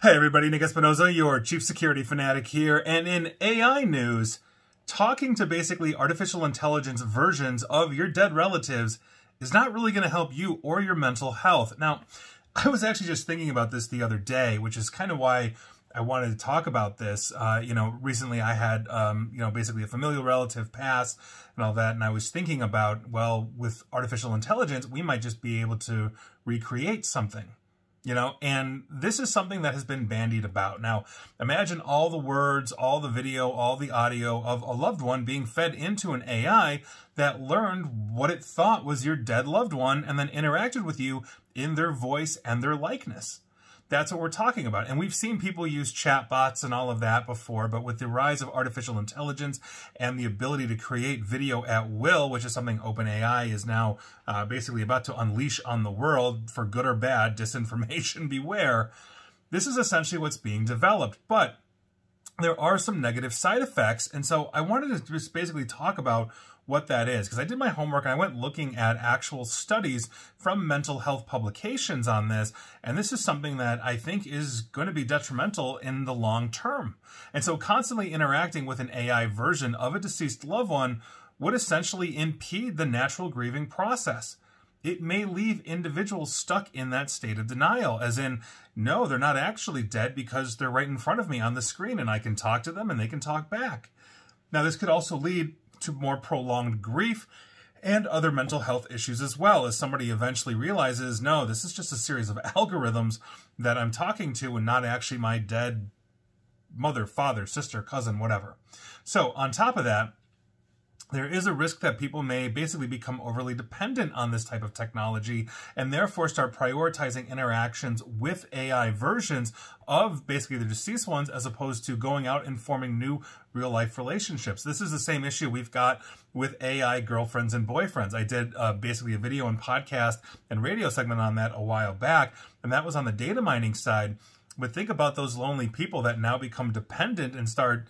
Hey everybody, Nick Espinosa, your chief security fanatic here, and in AI news, talking to basically artificial intelligence versions of your dead relatives is not really going to help you or your mental health. Now, I was actually just thinking about this the other day, which is kind of why I wanted to talk about this. Uh, you know, recently I had, um, you know, basically a familial relative pass and all that, and I was thinking about, well, with artificial intelligence, we might just be able to recreate something you know, and this is something that has been bandied about. Now, imagine all the words, all the video, all the audio of a loved one being fed into an AI that learned what it thought was your dead loved one and then interacted with you in their voice and their likeness. That's what we're talking about. And we've seen people use chatbots and all of that before, but with the rise of artificial intelligence and the ability to create video at will, which is something OpenAI is now uh, basically about to unleash on the world for good or bad, disinformation beware, this is essentially what's being developed. But there are some negative side effects. And so I wanted to just basically talk about what that is because I did my homework and I went looking at actual studies from mental health publications on this and this is something that I think is going to be detrimental in the long term. And so constantly interacting with an AI version of a deceased loved one would essentially impede the natural grieving process. It may leave individuals stuck in that state of denial, as in, no, they're not actually dead because they're right in front of me on the screen and I can talk to them and they can talk back. Now, this could also lead to more prolonged grief and other mental health issues as well as somebody eventually realizes, no, this is just a series of algorithms that I'm talking to and not actually my dead mother, father, sister, cousin, whatever. So on top of that, there is a risk that people may basically become overly dependent on this type of technology and therefore start prioritizing interactions with AI versions of basically the deceased ones as opposed to going out and forming new real life relationships. This is the same issue we've got with AI girlfriends and boyfriends. I did uh, basically a video and podcast and radio segment on that a while back, and that was on the data mining side. But think about those lonely people that now become dependent and start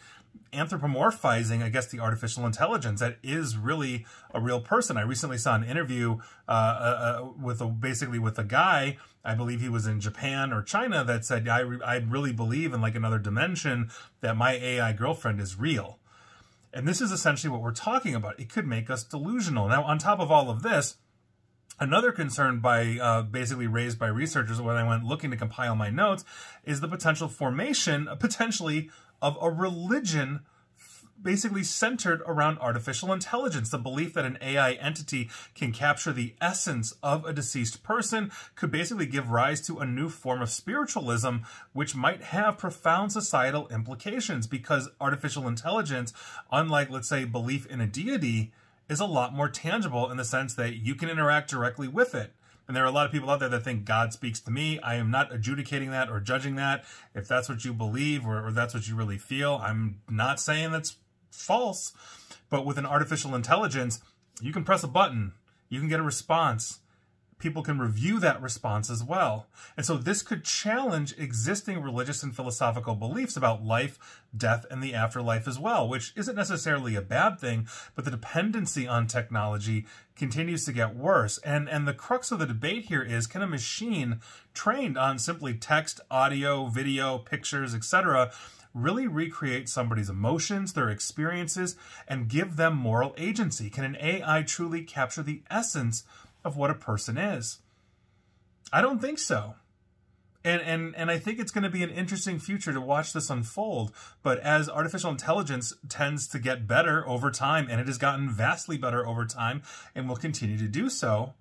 anthropomorphizing, I guess, the artificial intelligence that is really a real person. I recently saw an interview uh, uh, uh, with a, basically with a guy, I believe he was in Japan or China, that said, I, re I really believe in like another dimension that my AI girlfriend is real. And this is essentially what we're talking about. It could make us delusional. Now, on top of all of this, Another concern by uh, basically raised by researchers when I went looking to compile my notes is the potential formation, potentially, of a religion basically centered around artificial intelligence. The belief that an AI entity can capture the essence of a deceased person could basically give rise to a new form of spiritualism, which might have profound societal implications because artificial intelligence, unlike, let's say, belief in a deity, is a lot more tangible in the sense that you can interact directly with it. And there are a lot of people out there that think God speaks to me. I am not adjudicating that or judging that. If that's what you believe or, or that's what you really feel, I'm not saying that's false. But with an artificial intelligence, you can press a button, you can get a response, people can review that response as well. And so this could challenge existing religious and philosophical beliefs about life, death, and the afterlife as well, which isn't necessarily a bad thing, but the dependency on technology continues to get worse. And, and the crux of the debate here is, can a machine trained on simply text, audio, video, pictures, etc., really recreate somebody's emotions, their experiences, and give them moral agency? Can an AI truly capture the essence of what a person is. I don't think so. And, and, and I think it's going to be an interesting future to watch this unfold. But as artificial intelligence tends to get better over time, and it has gotten vastly better over time and will continue to do so,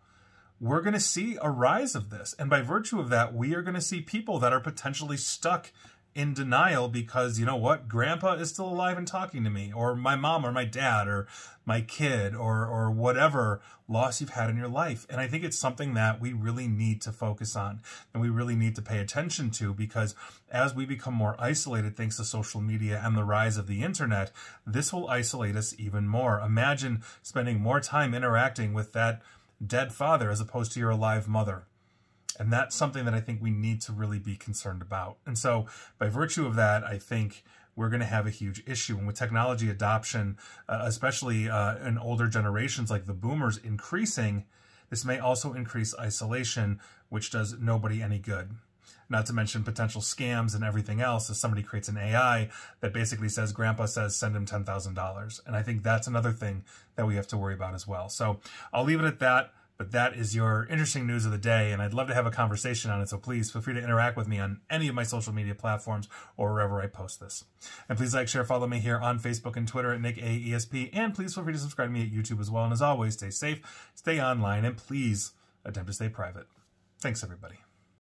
we're going to see a rise of this. And by virtue of that, we are going to see people that are potentially stuck in denial because you know what grandpa is still alive and talking to me or my mom or my dad or my kid or or whatever loss you've had in your life. And i think it's something that we really need to focus on and we really need to pay attention to because as we become more isolated thanks to social media and the rise of the internet this will isolate us even more. Imagine spending more time interacting with that dead father as opposed to your alive mother and that's something that I think we need to really be concerned about. And so by virtue of that, I think we're going to have a huge issue. And with technology adoption, uh, especially uh, in older generations like the boomers increasing, this may also increase isolation, which does nobody any good. not to mention potential scams and everything else If somebody creates an AI that basically says, Grandpa says, send him $10,000. And I think that's another thing that we have to worry about as well. So I'll leave it at that. But that is your interesting news of the day, and I'd love to have a conversation on it. So please feel free to interact with me on any of my social media platforms or wherever I post this. And please like, share, follow me here on Facebook and Twitter at Nick AESP. And please feel free to subscribe to me at YouTube as well. And as always, stay safe, stay online, and please attempt to stay private. Thanks, everybody.